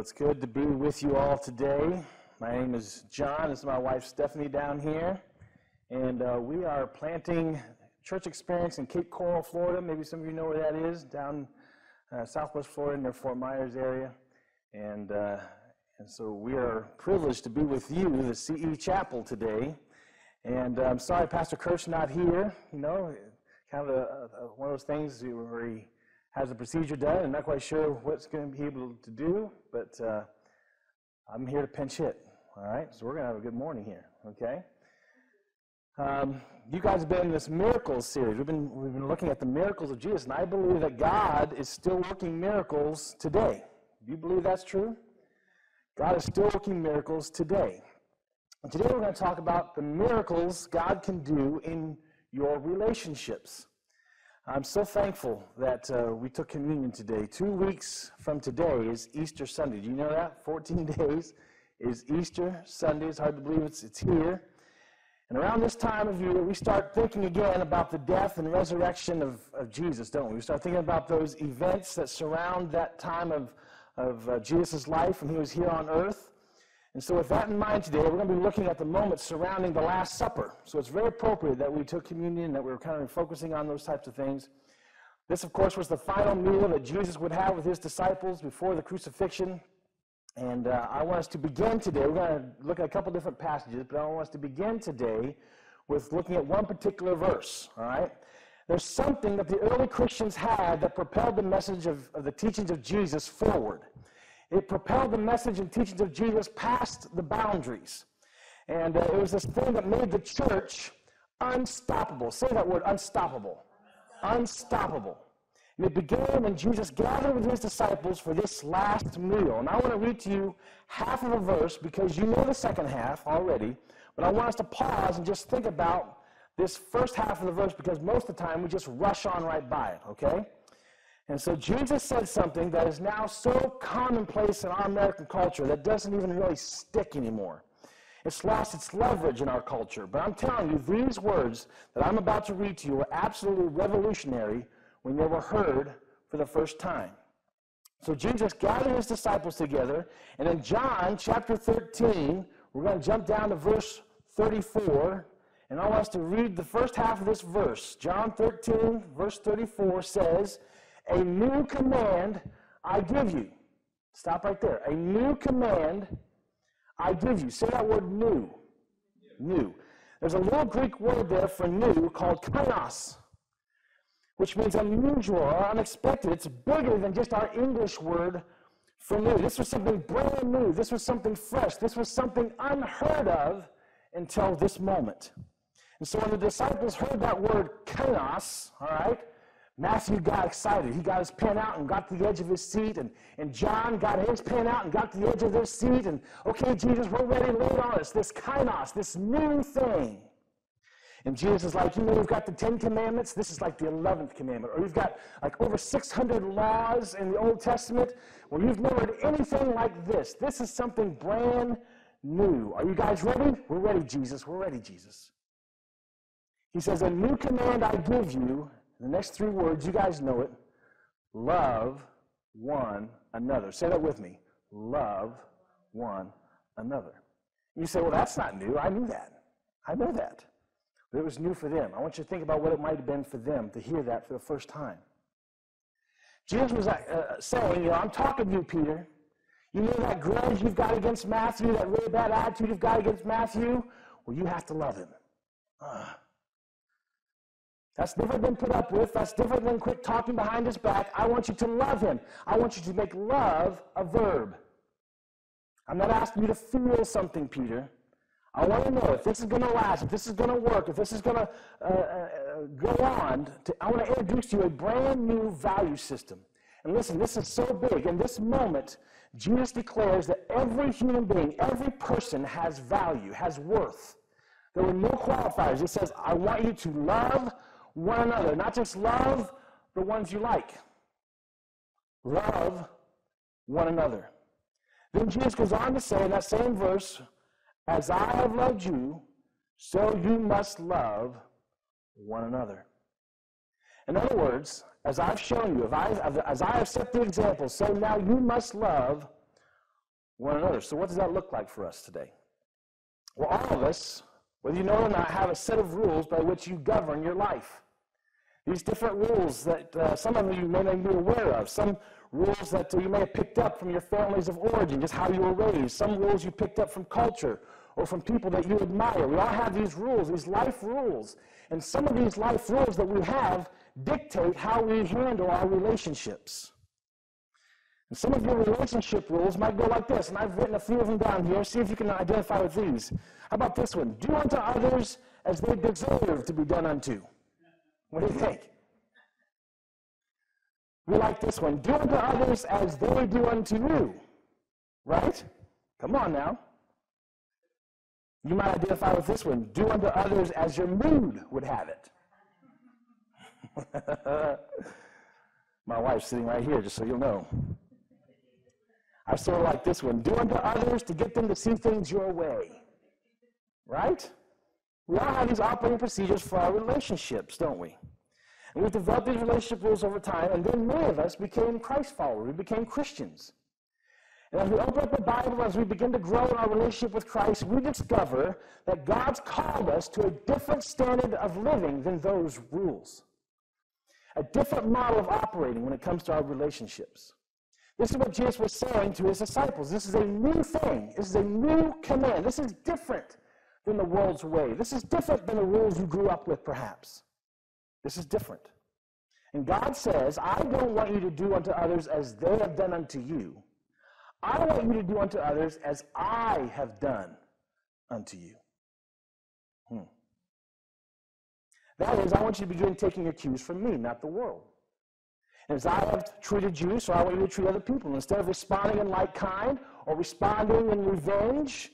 Well, it's good to be with you all today. My name is Jon. This is my wife Stephanie down here. And uh, we are planting church experience in Cape Coral, Florida. Maybe some of you know where that is, down uh, southwest Florida near Fort Myers area. And, uh, and so we are privileged to be with you, the CE Chapel, today. And I'm sorry Pastor Kirk's not here. You know, kind of a, a, one of those things where he has the procedure done and not quite sure what's going to be able to do, but uh, I'm here to pinch hit. All right, so we're going to have a good morning here. Okay. Um, you guys have been in this miracles series. We've been we've been looking at the miracles of Jesus, and I believe that God is still working miracles today. Do you believe that's true? God is still working miracles today. And today we're going to talk about the miracles God can do in your relationships. I'm so thankful that uh, we took communion today. Two weeks from today is Easter Sunday. Do you know that? 14 days is Easter Sunday. It's hard to believe it's, it's here. And around this time of year, we start thinking again about the death and resurrection of, of Jesus, don't we? We start thinking about those events that surround that time of, of uh, Jesus' life when he was here on earth. And so, with that in mind today, we're going to be looking at the moments surrounding the Last Supper. So, it's very appropriate that we took communion, that we are kind of focusing on those types of things. This, of course, was the final meal that Jesus would have with his disciples before the crucifixion. And uh, I want us to begin today. We're going to look at a couple different passages, but I want us to begin today with looking at one particular verse. All right? There's something that the early Christians had that propelled the message of, of the teachings of Jesus forward. It propelled the message and teachings of Jesus past the boundaries. And uh, it was this thing that made the church unstoppable. Say that word, unstoppable. Unstoppable. And it began when Jesus gathered with his disciples for this last meal. And I want to read to you half of a verse because you know the second half already. But I want us to pause and just think about this first half of the verse because most of the time we just rush on right by it, okay? And so Jesus said something that is now so commonplace in our American culture that doesn't even really stick anymore. It's lost its leverage in our culture. But I'm telling you, these words that I'm about to read to you were absolutely revolutionary when they were heard for the first time. So Jesus gathered his disciples together, and in John chapter 13, we're going to jump down to verse 34, and I want us to read the first half of this verse. John 13, verse 34 says, a new command I give you. Stop right there. A new command I give you. Say that word new. New. There's a little Greek word there for new called kainos, which means unusual or unexpected. It's bigger than just our English word for new. This was something brand new. This was something fresh. This was something unheard of until this moment. And so when the disciples heard that word kainos, all right, Matthew got excited. He got his pen out and got to the edge of his seat, and, and John got his pen out and got to the edge of their seat, and okay, Jesus, we're ready lay on us this kainos, this new thing. And Jesus is like, you know, we've got the Ten Commandments. This is like the 11th commandment. Or you've got like over 600 laws in the Old Testament where you've never heard anything like this. This is something brand new. Are you guys ready? We're ready, Jesus. We're ready, Jesus. He says, A new command I give you the next three words, you guys know it. Love one another. Say that with me. Love one another. You say, well, that's not new. I knew that. I know that. But it was new for them. I want you to think about what it might have been for them to hear that for the first time. Jesus was uh, saying, you know, I'm talking to you, Peter. You know that grudge you've got against Matthew, that really bad attitude you've got against Matthew? Well, you have to love him. Uh, that's never been put up with. That's different than quit talking behind his back. I want you to love him. I want you to make love a verb. I'm not asking you to feel something, Peter. I want to know if this is going to last, if this is going to work, if this is going to uh, uh, go on. To, I want to introduce to you a brand new value system. And listen, this is so big. In this moment, Jesus declares that every human being, every person has value, has worth. There were no qualifiers. He says, I want you to love one another. Not just love the ones you like, love one another. Then Jesus goes on to say in that same verse, As I have loved you, so you must love one another. In other words, as I've shown you, I, as I have set the example, so now you must love one another. So, what does that look like for us today? Well, all of us, whether you know it or not, have a set of rules by which you govern your life. These different rules that uh, some of you may not be aware of, some rules that you may have picked up from your families of origin, just how you were raised, some rules you picked up from culture or from people that you admire. We all have these rules, these life rules. And some of these life rules that we have dictate how we handle our relationships. And some of your relationship rules might go like this, and I've written a few of them down here. See if you can identify with these. How about this one? Do unto others as they deserve to be done unto. What do you think? We like this one. Do unto others as they do unto you. Right? Come on now. You might identify with this one. Do unto others as your mood would have it. My wife's sitting right here, just so you'll know. I sort of like this one. Do unto others to get them to see things your way. Right? We all have these operating procedures for our relationships, don't we? And we've developed these relationship rules over time, and then many of us became Christ followers. We became Christians. And as we open up the Bible, as we begin to grow in our relationship with Christ, we discover that God's called us to a different standard of living than those rules. A different model of operating when it comes to our relationships. This is what Jesus was saying to his disciples. This is a new thing. This is a new command. This is different than the world's way. This is different than the rules you grew up with, perhaps. This is different. And God says, I don't want you to do unto others as they have done unto you. I want you to do unto others as I have done unto you. Hmm. That is, I want you to begin taking your cues from me, not the world. As I have treated you, so I want you to treat other people. Instead of responding in like kind or responding in revenge,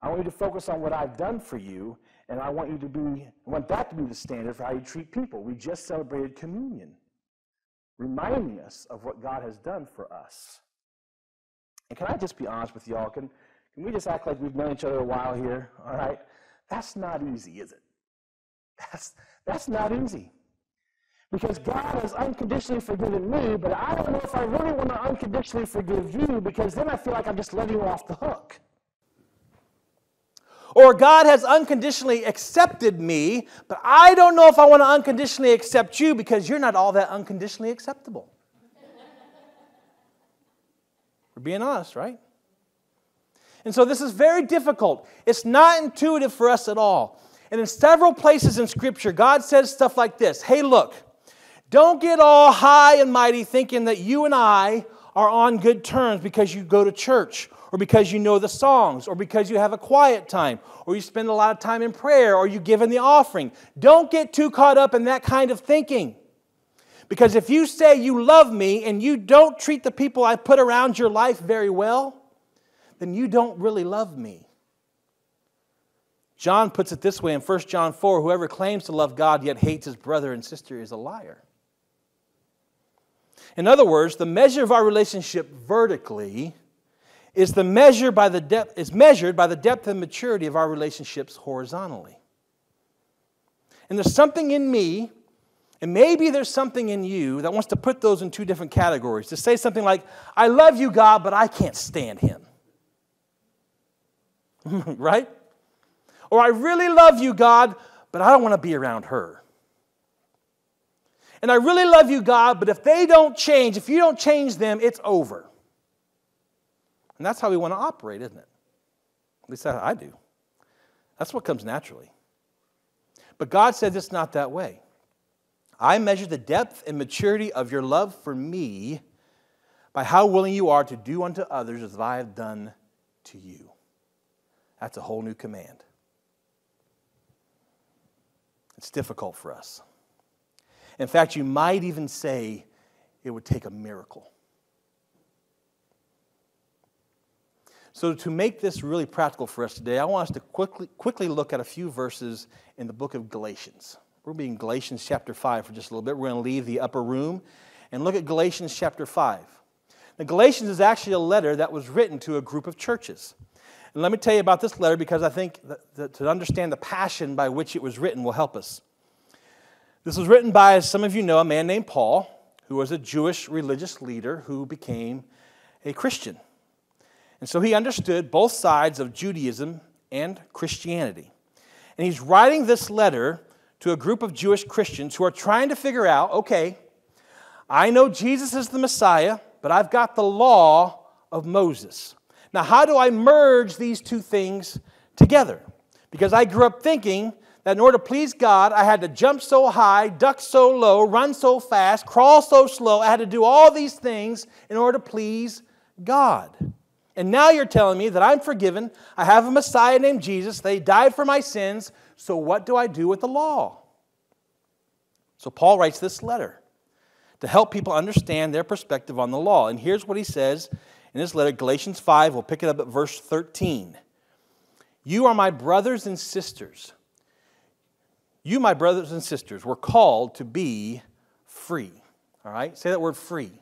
I want you to focus on what I've done for you and I want you to be, I want that to be the standard for how you treat people. We just celebrated communion, reminding us of what God has done for us. And can I just be honest with y'all? Can, can we just act like we've known each other a while here? All right? That's not easy, is it? That's, that's not easy. Because God has unconditionally forgiven me, but I don't know if I really want to unconditionally forgive you because then I feel like I'm just letting you off the hook. Or God has unconditionally accepted me, but I don't know if I want to unconditionally accept you because you're not all that unconditionally acceptable. We're being honest, right? And so this is very difficult. It's not intuitive for us at all. And in several places in Scripture, God says stuff like this Hey, look, don't get all high and mighty thinking that you and I are on good terms because you go to church or because you know the songs, or because you have a quiet time, or you spend a lot of time in prayer, or you give in the offering. Don't get too caught up in that kind of thinking. Because if you say you love me and you don't treat the people I put around your life very well, then you don't really love me. John puts it this way in 1 John 4 whoever claims to love God yet hates his brother and sister is a liar. In other words, the measure of our relationship vertically is the measure by the depth is measured by the depth and maturity of our relationships horizontally. And there's something in me, and maybe there's something in you that wants to put those in two different categories. To say something like, I love you, God, but I can't stand him. right? Or I really love you, God, but I don't want to be around her. And I really love you, God, but if they don't change, if you don't change them, it's over. And that's how we want to operate, isn't it? At least that's how I do. That's what comes naturally. But God said it's not that way. I measure the depth and maturity of your love for me by how willing you are to do unto others as I have done to you. That's a whole new command. It's difficult for us. In fact, you might even say it would take a miracle So, to make this really practical for us today, I want us to quickly, quickly look at a few verses in the book of Galatians. We're being Galatians chapter 5 for just a little bit. We're going to leave the upper room and look at Galatians chapter 5. Now, Galatians is actually a letter that was written to a group of churches. And let me tell you about this letter because I think that, that to understand the passion by which it was written will help us. This was written by, as some of you know, a man named Paul, who was a Jewish religious leader who became a Christian. And so he understood both sides of Judaism and Christianity. And he's writing this letter to a group of Jewish Christians who are trying to figure out okay, I know Jesus is the Messiah, but I've got the law of Moses. Now, how do I merge these two things together? Because I grew up thinking that in order to please God, I had to jump so high, duck so low, run so fast, crawl so slow. I had to do all these things in order to please God. And now you're telling me that I'm forgiven. I have a Messiah named Jesus. They died for my sins. So what do I do with the law? So Paul writes this letter to help people understand their perspective on the law. And here's what he says in this letter, Galatians 5. We'll pick it up at verse 13. You are my brothers and sisters. You, my brothers and sisters, were called to be free. All right? Say that word free.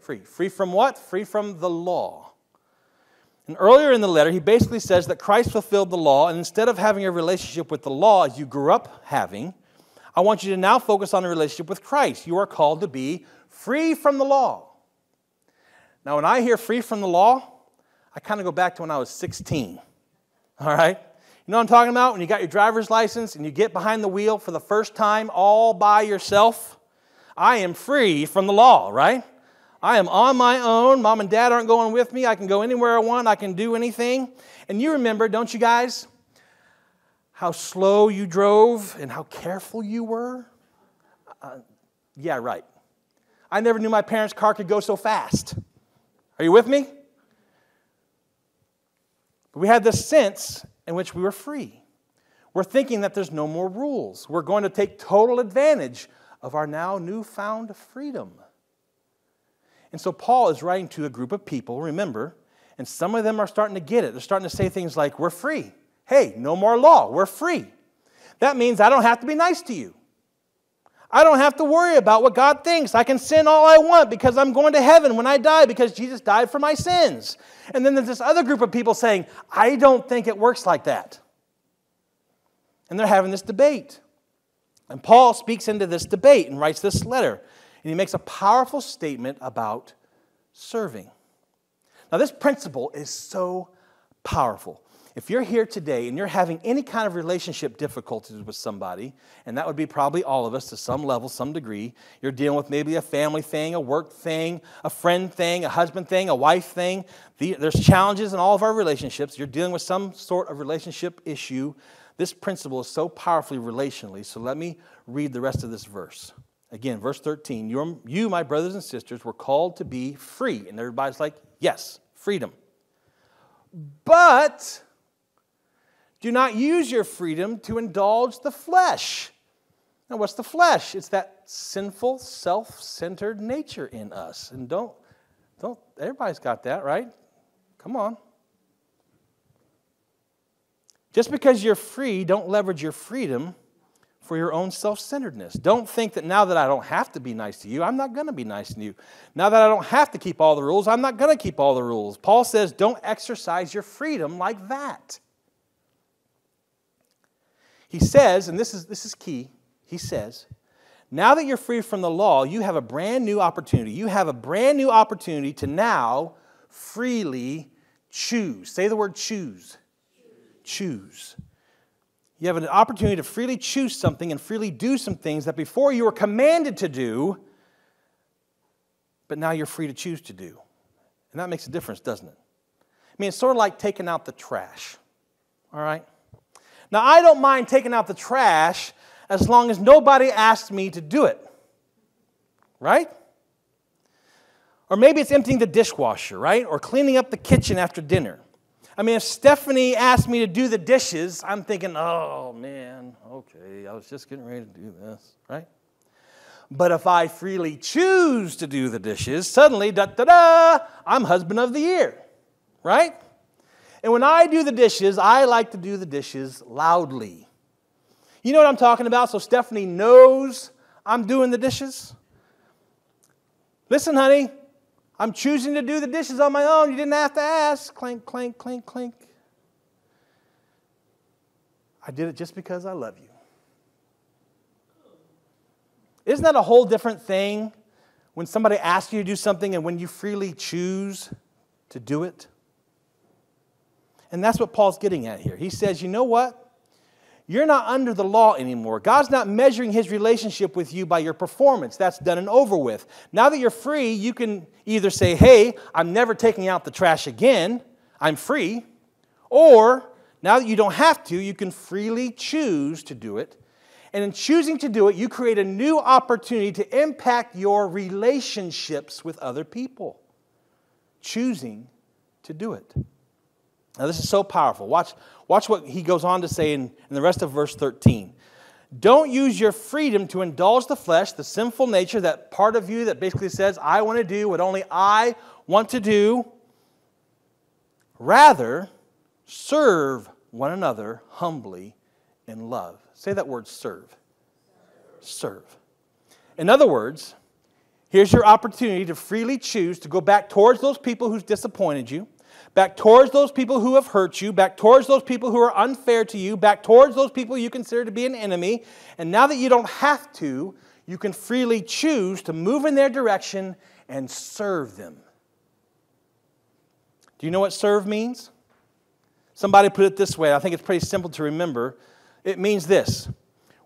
Free. Free from what? Free from the law. And earlier in the letter, he basically says that Christ fulfilled the law, and instead of having a relationship with the law as you grew up having, I want you to now focus on a relationship with Christ. You are called to be free from the law. Now, when I hear free from the law, I kind of go back to when I was 16. All right? You know what I'm talking about? When you got your driver's license and you get behind the wheel for the first time all by yourself. I am free from the law, right? I am on my own. Mom and dad aren't going with me. I can go anywhere I want. I can do anything. And you remember, don't you guys, how slow you drove and how careful you were? Uh, yeah, right. I never knew my parents' car could go so fast. Are you with me? But we had this sense in which we were free. We're thinking that there's no more rules. We're going to take total advantage of our now newfound freedom. And so Paul is writing to a group of people, remember, and some of them are starting to get it. They're starting to say things like, We're free. Hey, no more law. We're free. That means I don't have to be nice to you. I don't have to worry about what God thinks. I can sin all I want because I'm going to heaven when I die because Jesus died for my sins. And then there's this other group of people saying, I don't think it works like that. And they're having this debate. And Paul speaks into this debate and writes this letter. And he makes a powerful statement about serving. Now, this principle is so powerful. If you're here today and you're having any kind of relationship difficulties with somebody, and that would be probably all of us to some level, some degree, you're dealing with maybe a family thing, a work thing, a friend thing, a husband thing, a wife thing. there's challenges in all of our relationships. You're dealing with some sort of relationship issue. This principle is so powerfully relationally. So let me read the rest of this verse. Again, verse 13 You, my brothers and sisters, were called to be free. And everybody's like, Yes, freedom. But do not use your freedom to indulge the flesh. Now, what's the flesh? It's that sinful, self centered nature in us. And don't, don't, everybody's got that, right? Come on. Just because you're free, don't leverage your freedom for your own self centeredness. Don't think that now that I don't have to be nice to you, I'm not going to be nice to you. Now that I don't have to keep all the rules, I'm not going to keep all the rules. Paul says, don't exercise your freedom like that. He says, and this is, this is key, he says, now that you're free from the law, you have a brand new opportunity. You have a brand new opportunity to now freely choose. Say the word choose. Choose. You have an opportunity to freely choose something and freely do some things that before you were commanded to do, but now you're free to choose to do. And that makes a difference, doesn't it? I mean, it's sort of like taking out the trash, all right? Now, I don't mind taking out the trash as long as nobody asks me to do it. Right? Or maybe it's emptying the dishwasher, right? Or cleaning up the kitchen after dinner. I mean, if Stephanie asked me to do the dishes, I'm thinking, oh man, okay, I was just getting ready to do this, right? But if I freely choose to do the dishes, suddenly, da da da, I'm husband of the year, right? And when I do the dishes, I like to do the dishes loudly. You know what I'm talking about? So Stephanie knows I'm doing the dishes. Listen, honey, I'm choosing to do the dishes on my own. You didn't have to ask. Clink, clink, clink, clink. I did it just because I love you. Isn't that a whole different thing when somebody asks you to do something and when you freely choose to do it? And that's what Paul's getting at here. He says, you know what? You're not under the law anymore. God's not measuring his relationship with you by your performance. That's done and over with. Now that you're free, you can either say, hey, I'm never taking out the trash again, I'm free. Or, now that you don't have to, you can freely choose to do it. And in choosing to do it, you create a new opportunity to impact your relationships with other people. Choosing to do it. Now, this is so powerful. Watch, watch what he goes on to say in, in the rest of verse 13. Don't use your freedom to indulge the flesh, the sinful nature, that part of you that basically says, I want to do what only I want to do. Rather, serve one another humbly in love. Say that word serve. Serve. In other words, here's your opportunity to freely choose to go back towards those people who's disappointed you back towards those people who have hurt you, back towards those people who are unfair to you, back towards those people you consider to be an enemy. And now that you don't have to, you can freely choose to move in their direction and serve them. Do you know what serve means? Somebody put it this way. I think it's pretty simple to remember. It means this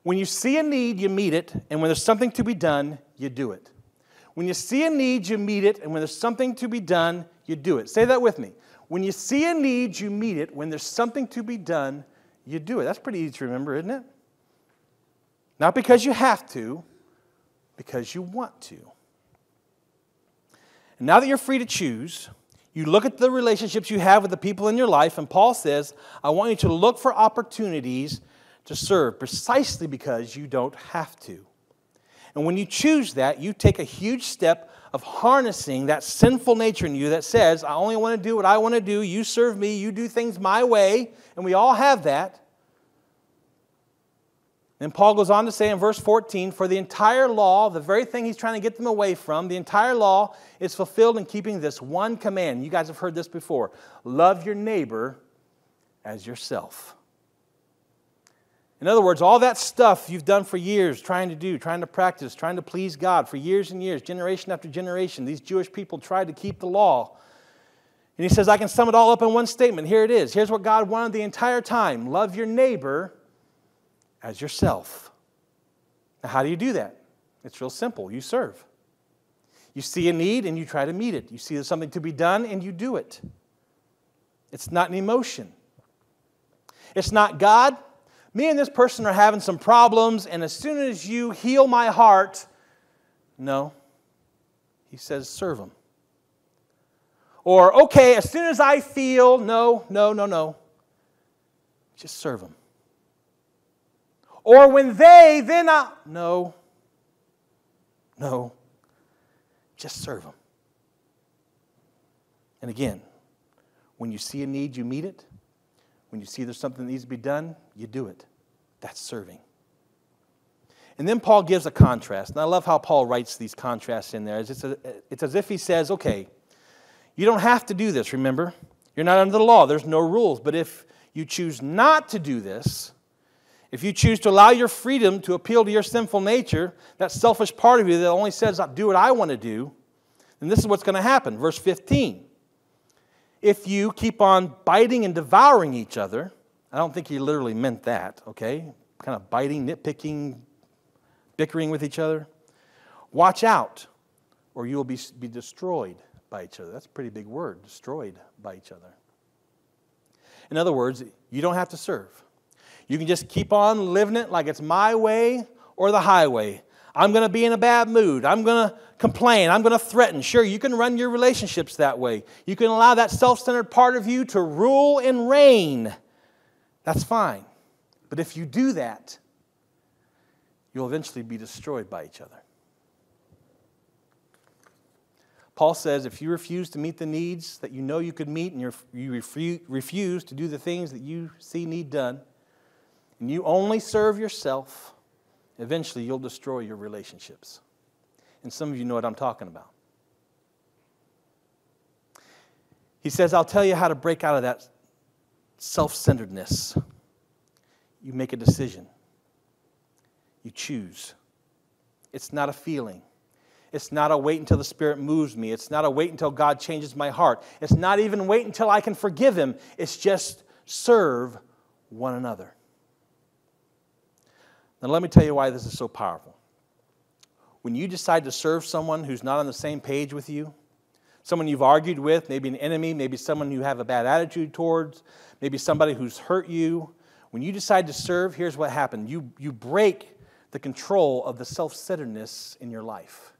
when you see a need, you meet it, and when there's something to be done, you do it. When you see a need, you meet it, and when there's something to be done, you do it. Say that with me. When you see a need, you meet it. When there's something to be done, you do it. That's pretty easy to remember, isn't it? Not because you have to, because you want to. And now that you're free to choose, you look at the relationships you have with the people in your life, and Paul says, I want you to look for opportunities to serve precisely because you don't have to. And when you choose that, you take a huge step of harnessing that sinful nature in you that says, I only want to do what I want to do, you serve me, you do things my way, and we all have that. And Paul goes on to say in verse 14, for the entire law, the very thing he's trying to get them away from, the entire law is fulfilled in keeping this one command. You guys have heard this before love your neighbor as yourself. In other words, all that stuff you've done for years, trying to do, trying to practice, trying to please God for years and years, generation after generation, these Jewish people tried to keep the law. And he says, I can sum it all up in one statement. Here it is. Here's what God wanted the entire time love your neighbor as yourself. Now, how do you do that? It's real simple. You serve. You see a need and you try to meet it. You see there's something to be done and you do it. It's not an emotion. It's not God, me and this person are having some problems, and as soon as you heal my heart, no. He says, serve them. Or, okay, as soon as I feel, no, no, no, no. Just serve them. Or when they, then I, no, no. Just serve them. And again, when you see a need, you meet it. When you see there's something that needs to be done, you do it. That's serving. And then Paul gives a contrast. And I love how Paul writes these contrasts in there. It's, a, it's as if he says, okay, you don't have to do this, remember? You're not under the law, there's no rules. But if you choose not to do this, if you choose to allow your freedom to appeal to your sinful nature, that selfish part of you that only says, do what I want to do, then this is what's going to happen. Verse 15 if you keep on biting and devouring each other, I don't think he literally meant that, okay? Kind of biting, nitpicking, bickering with each other. Watch out, or you will be, be destroyed by each other. That's a pretty big word, destroyed by each other. In other words, you don't have to serve. You can just keep on living it like it's my way or the highway. I'm going to be in a bad mood. I'm going to complain. I'm going to threaten. Sure, you can run your relationships that way. You can allow that self centered part of you to rule and reign. That's fine. But if you do that, you'll eventually be destroyed by each other. Paul says if you refuse to meet the needs that you know you could meet and you refuse to do the things that you see need done, and you only serve yourself, eventually you'll destroy your relationships. And some of you know what I'm talking about. He says, I'll tell you how to break out of that self centeredness. You make a decision, you choose. It's not a feeling. It's not a wait until the Spirit moves me. It's not a wait until God changes my heart. It's not even wait until I can forgive Him. It's just serve one another. Now, let me tell you why this is so powerful. When you decide to serve someone who's not on the same page with you, someone you've argued with, maybe an enemy, maybe someone you have a bad attitude towards, maybe somebody who's hurt you, when you decide to serve, here's what happened you, you break the control of the self centeredness in your life.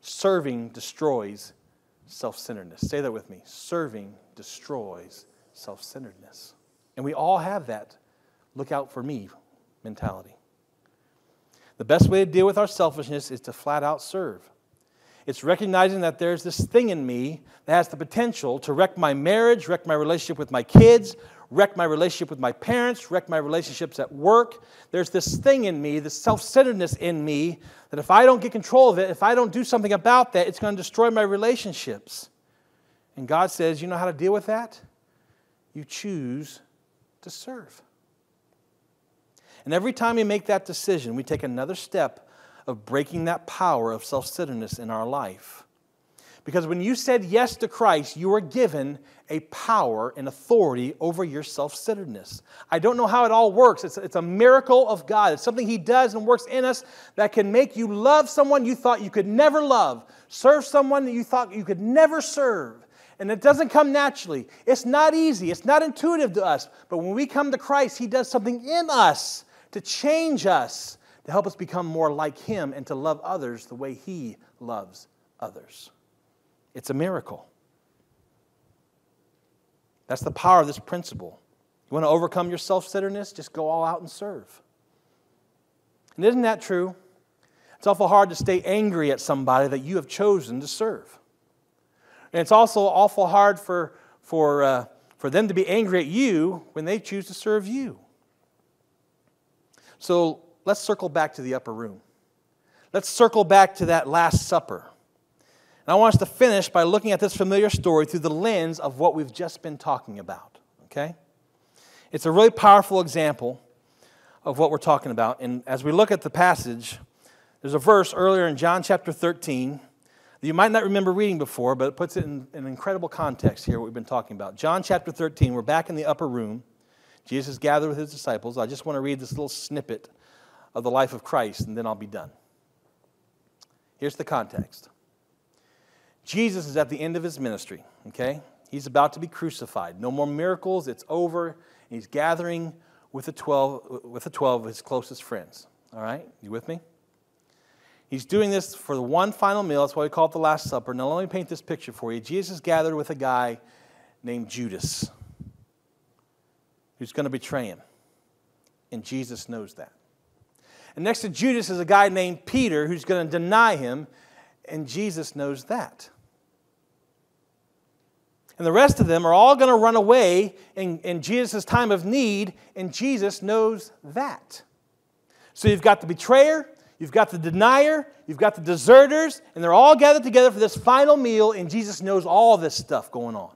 Serving destroys self centeredness. Say that with me. Serving destroys self centeredness. And we all have that look out for me mentality. The best way to deal with our selfishness is to flat out serve. It's recognizing that there's this thing in me that has the potential to wreck my marriage, wreck my relationship with my kids, wreck my relationship with my parents, wreck my relationships at work. There's this thing in me, this self centeredness in me, that if I don't get control of it, if I don't do something about that, it's going to destroy my relationships. And God says, You know how to deal with that? You choose to serve. And every time we make that decision, we take another step of breaking that power of self centeredness in our life. Because when you said yes to Christ, you were given a power and authority over your self centeredness. I don't know how it all works. It's, it's a miracle of God. It's something He does and works in us that can make you love someone you thought you could never love, serve someone that you thought you could never serve. And it doesn't come naturally. It's not easy. It's not intuitive to us. But when we come to Christ, He does something in us to change us, to help us become more like Him and to love others the way He loves others. It's a miracle. That's the power of this principle. You want to overcome your self centeredness? Just go all out and serve. And isn't that true? It's awful hard to stay angry at somebody that you have chosen to serve. And it's also awful hard for, for, uh, for them to be angry at you when they choose to serve you. So let's circle back to the upper room. Let's circle back to that Last Supper. And I want us to finish by looking at this familiar story through the lens of what we've just been talking about. Okay? It's a really powerful example of what we're talking about. And as we look at the passage, there's a verse earlier in John chapter 13 that you might not remember reading before, but it puts it in an incredible context here, what we've been talking about. John chapter 13, we're back in the upper room. Jesus gathered with his disciples. I just want to read this little snippet of the life of Christ, and then I'll be done. Here's the context. Jesus is at the end of his ministry, okay? He's about to be crucified. No more miracles, it's over. he's gathering with the 12, with the 12 of his closest friends. All right? You with me? He's doing this for the one final meal. That's why we call it the Last Supper. Now, let me paint this picture for you. Jesus gathered with a guy named Judas who's going to betray him. And Jesus knows that. And next to Judas is a guy named Peter who's going to deny him, and Jesus knows that and the rest of them are all going to run away in, in Jesus' time of need, and Jesus knows that. So you've got the betrayer, you've got the denier, you've got the deserters, and they're all gathered together for this final meal, and Jesus knows all this stuff going on.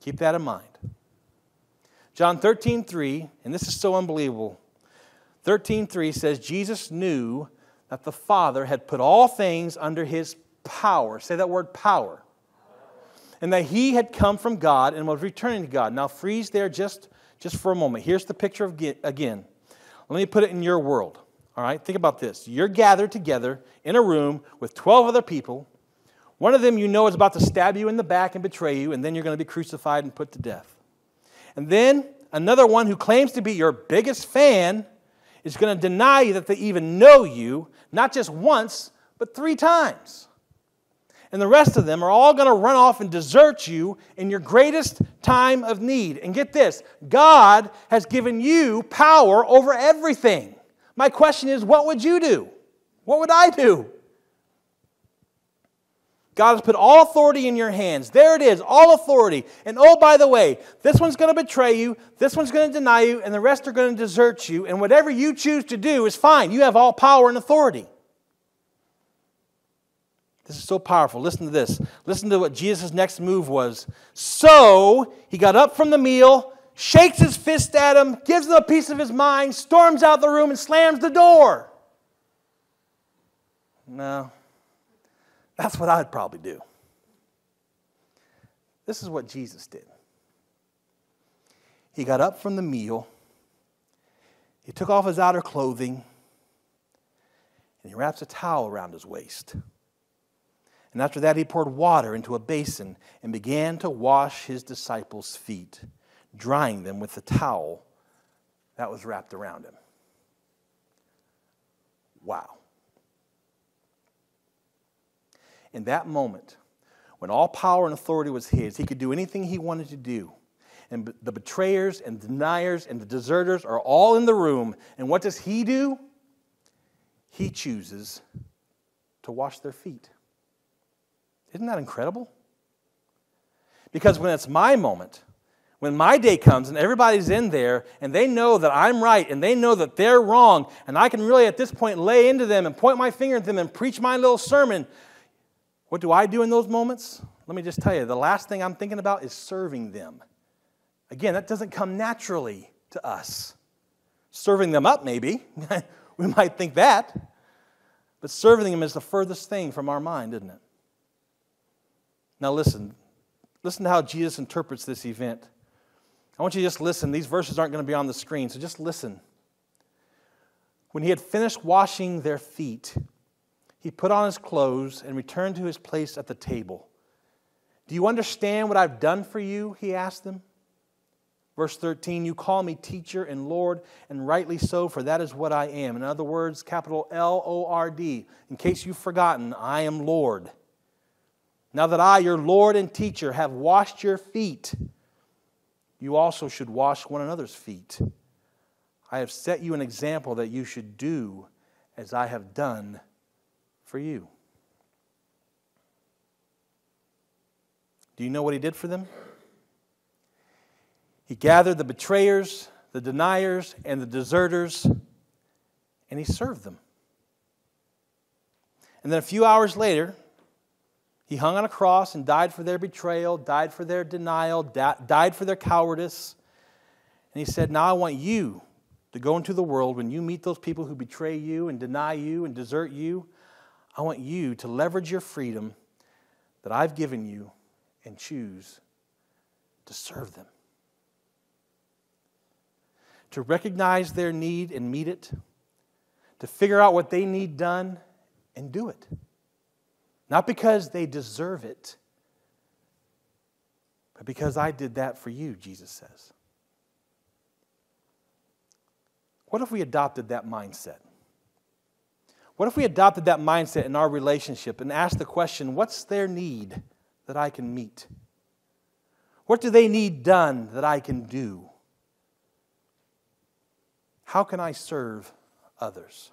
Keep that in mind. John 13, 3, and this is so unbelievable. 13, 3 says, Jesus knew that the Father had put all things under his power. Say that word power and that he had come from God and was returning to God. Now, freeze there just, just for a moment. Here's the picture of again. Let me put it in your world. All right, think about this. You're gathered together in a room with 12 other people. One of them you know is about to stab you in the back and betray you, and then you're going to be crucified and put to death. And then another one who claims to be your biggest fan is going to deny you that they even know you, not just once, but three times and the rest of them are all going to run off and desert you in your greatest time of need. And get this God has given you power over everything. My question is, what would you do? What would I do? God has put all authority in your hands. There it is, all authority. And oh, by the way, this one's going to betray you, this one's going to deny you, and the rest are going to desert you. And whatever you choose to do is fine. You have all power and authority. This is so powerful. Listen to this. Listen to what Jesus' next move was. So he got up from the meal, shakes his fist at him, gives him a piece of his mind, storms out the room, and slams the door. No, that's what I'd probably do. This is what Jesus did. he got up from the meal, he took off his outer clothing, and he wraps a towel around his waist. And after that, he poured water into a basin and began to wash his disciples' feet, drying them with the towel that was wrapped around him. Wow. In that moment, when all power and authority was his, he could do anything he wanted to do. And the betrayers and deniers and the deserters are all in the room. And what does he do? He chooses to wash their feet. Isn't that incredible? Because when it's my moment, when my day comes and everybody's in there and they know that I'm right and they know that they're wrong, and I can really at this point lay into them and point my finger at them and preach my little sermon, what do I do in those moments? Let me just tell you the last thing I'm thinking about is serving them. Again, that doesn't come naturally to us. Serving them up, maybe. we might think that. But serving them is the furthest thing from our mind, isn't it? Now, listen. Listen to how Jesus interprets this event. I want you to just listen. These verses aren't going to be on the screen, so just listen. When he had finished washing their feet, he put on his clothes and returned to his place at the table. Do you understand what I've done for you? He asked them. Verse 13, you call me teacher and Lord, and rightly so, for that is what I am. In other words, capital L O R D. In case you've forgotten, I am Lord. Now that I, your Lord and teacher, have washed your feet, you also should wash one another's feet. I have set you an example that you should do as I have done for you. Do you know what he did for them? He gathered the betrayers, the deniers, and the deserters, and he served them. And then a few hours later, he hung on a cross and died for their betrayal, died for their denial, died for their cowardice. And he said, Now I want you to go into the world when you meet those people who betray you and deny you and desert you. I want you to leverage your freedom that I've given you and choose to serve them. To recognize their need and meet it, to figure out what they need done and do it. Not because they deserve it, but because I did that for you, Jesus says. What if we adopted that mindset? What if we adopted that mindset in our relationship and asked the question what's their need that I can meet? What do they need done that I can do? How can I serve others?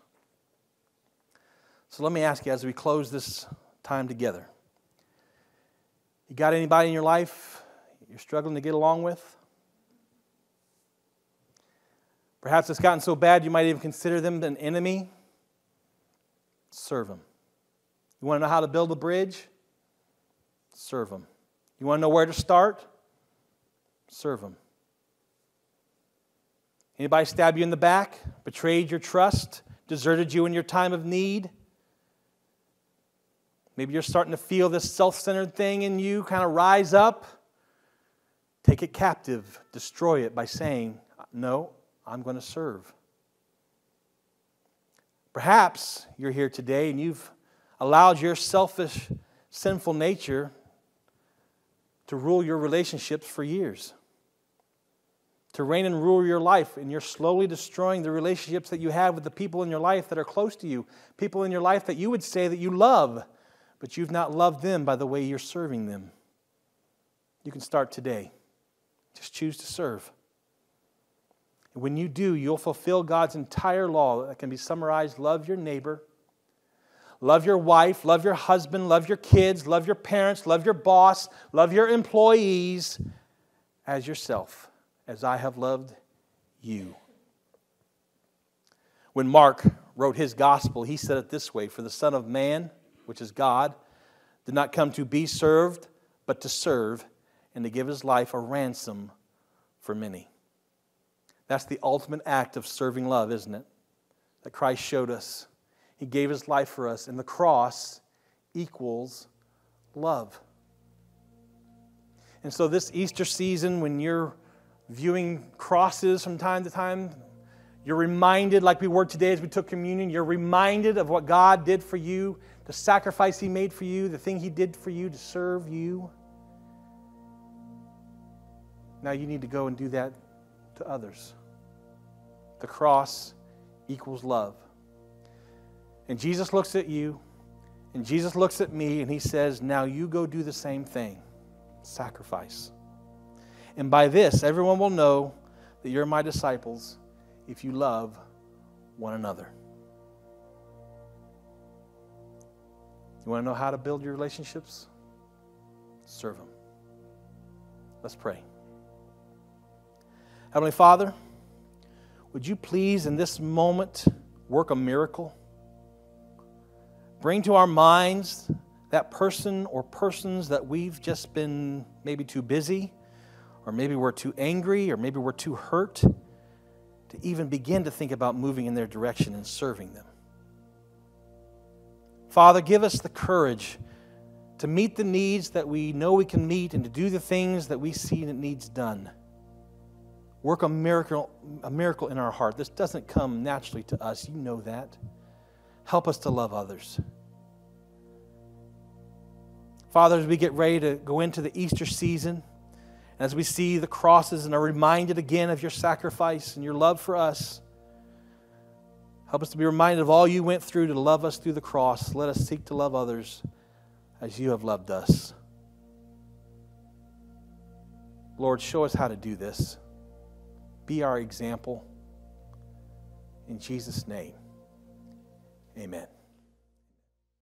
So let me ask you as we close this time together. You got anybody in your life you're struggling to get along with? Perhaps it's gotten so bad you might even consider them an enemy serve them. You want to know how to build a bridge? Serve them. You want to know where to start? Serve them. Anybody stab you in the back, betrayed your trust, deserted you in your time of need? Maybe you're starting to feel this self centered thing in you kind of rise up. Take it captive, destroy it by saying, No, I'm going to serve. Perhaps you're here today and you've allowed your selfish, sinful nature to rule your relationships for years, to reign and rule your life, and you're slowly destroying the relationships that you have with the people in your life that are close to you, people in your life that you would say that you love, but you've not loved them by the way you're serving them. You can start today. Just choose to serve. When you do, you'll fulfill God's entire law that can be summarized love your neighbor, love your wife, love your husband, love your kids, love your parents, love your boss, love your employees as yourself, as I have loved you. When Mark wrote his gospel, he said it this way For the Son of Man, which is God, did not come to be served, but to serve and to give his life a ransom for many. That's the ultimate act of serving love, isn't it? That Christ showed us. He gave his life for us, and the cross equals love. And so, this Easter season, when you're viewing crosses from time to time. You're reminded, like we were today as we took communion, you're reminded of what God did for you, the sacrifice He made for you, the thing He did for you to serve you. Now you need to go and do that to others. The cross equals love. And Jesus looks at you, and Jesus looks at me, and He says, Now you go do the same thing sacrifice. And by this, everyone will know that you're my disciples if you love one another. You want to know how to build your relationships? Serve them. Let's pray. Heavenly Father, would you please in this moment work a miracle? Bring to our minds that person or persons that we've just been maybe too busy, or maybe we're too angry, or maybe we're too hurt to even begin to think about moving in their direction and serving them. Father, give us the courage to meet the needs that we know we can meet and to do the things that we see that needs done. Work a miracle, a miracle in our heart. This doesn't come naturally to us. You know that. Help us to love others. Father, as we get ready to go into the Easter season, as we see the crosses and are reminded again of your sacrifice and your love for us, help us to be reminded of all you went through to love us through the cross. Let us seek to love others as you have loved us. Lord, show us how to do this. Be our example. In Jesus' name, amen.